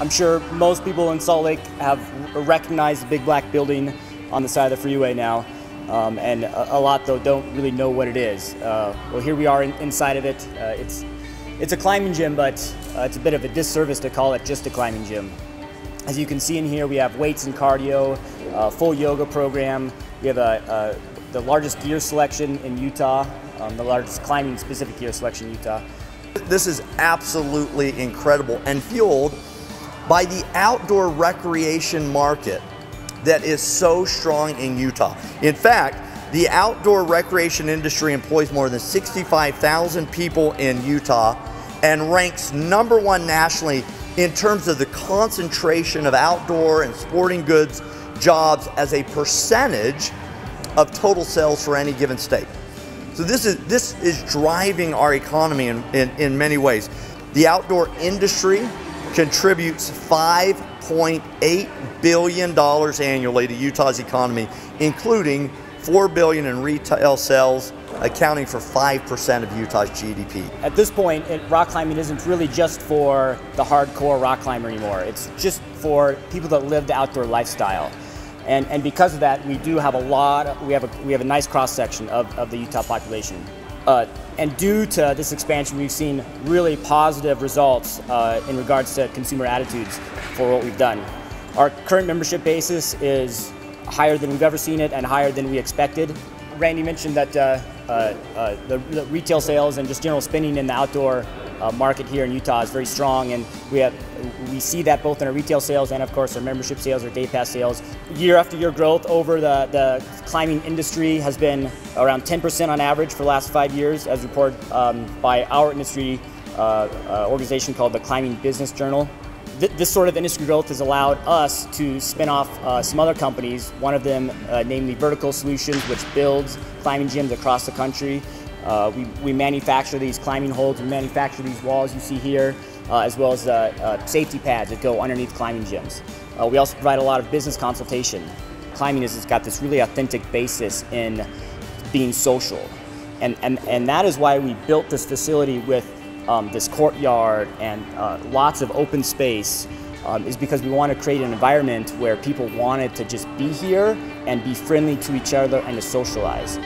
I'm sure most people in Salt Lake have recognized the big black building on the side of the freeway now. Um, and a, a, lot though don't really know what it is. Uh, well, here we are in, inside of it. Uh, it's it's a climbing gym, but uh, it's a bit of a disservice to call it just a climbing gym. As you can see in here, we have weights and cardio, uh, full yoga program. We have a, a, the largest gear selection in Utah, um, the largest climbing specific gear selection in Utah. This is absolutely incredible and fueled by the outdoor recreation market that is so strong in Utah. In fact, the outdoor recreation industry employs more than 65,000 people in Utah and ranks number one nationally in terms of the concentration of outdoor and sporting goods jobs as a percentage of total sales for any given state. So this is, this is driving our economy in, in, in many ways. The outdoor industry contributes $5.8 billion annually to Utah's economy, including 4 billion in retail sales, accounting for 5% of Utah's GDP. At this point, it, rock climbing isn't really just for the hardcore rock climber anymore. It's just for people that live the outdoor lifestyle. And, and because of that, we do have a lot, we have a, we have a nice cross section of, of the Utah population. Uh, and due to this expansion, we've seen really positive results uh, in regards to consumer attitudes for what we've done. Our current membership basis is higher than we've ever seen it and higher than we expected. Randy mentioned that uh, uh, uh the, the, retail sales and just general spending in the outdoor uh, market here in Utah is very strong, and we have we see that both in our retail sales and of course our membership sales or day pass sales. Year after year growth over the, the climbing industry has been around 10% on average for the last five years as reported um, by our industry uh, uh, organization called the Climbing Business Journal. Th this sort of industry growth has allowed us to spin off uh, some other companies, one of them uh, namely Vertical Solutions, which builds climbing gyms across the country. Uh, we, we manufacture these climbing holds, we manufacture these walls you see here, uh, as well as uh, uh safety pads that go underneath climbing gyms. Uh, we also provide a lot of business consultation. Climbing has got this really authentic basis in being social. And, and, and that is why we built this facility with um, this courtyard and uh, lots of open space um, is because we want to create an environment where people wanted to just be here and be friendly to each other and to socialize.